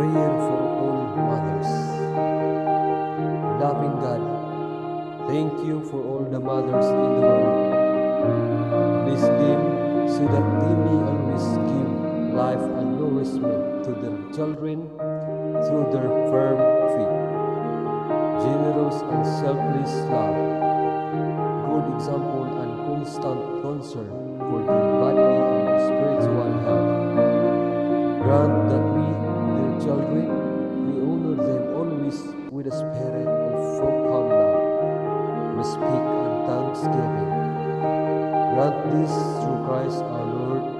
Prayer for all mothers. Loving God, thank you for all the mothers in the world. Bless them so that they may always give life and nourishment to their children through their firm faith, generous and selfless love, good example and constant concern for their bodily and spiritual health. Grant we, children, may honor them always with a spirit of profound love, respect, and thanksgiving. Grant this through Christ our